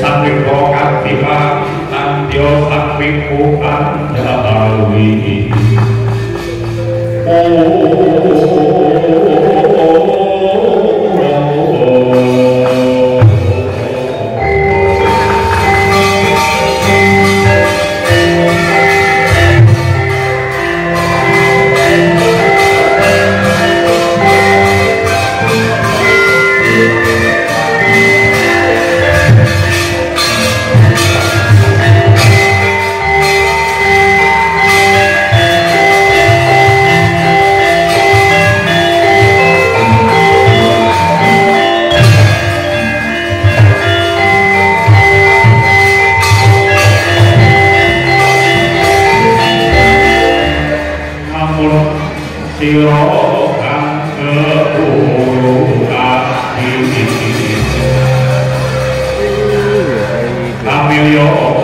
Satrio katiwa tandyo sakwiku andawi failure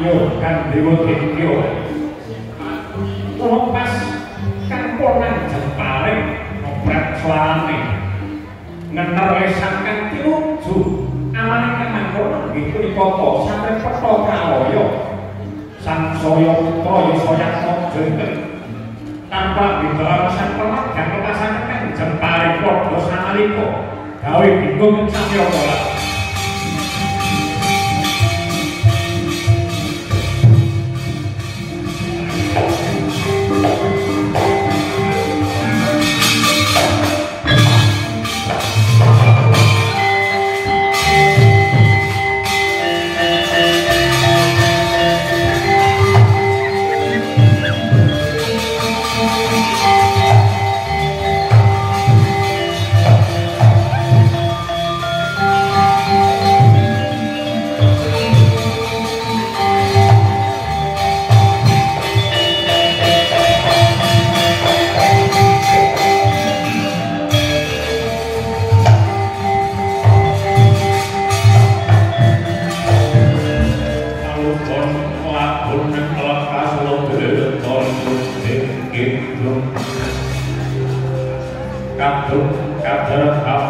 diorkan diwetik diorkan ulo pas kan ponan jemparing ngobrak suami ngeneresakan tiruju. Amani kanan ponan gitu dipoto sampe peto kaoyo sang soyo putro yo soyak mok jengkel tanpa bidara sang pelak dan kepasangan kan jemparing kok dosa gawe bingung sampeyan opolak capitão, capitã Rafa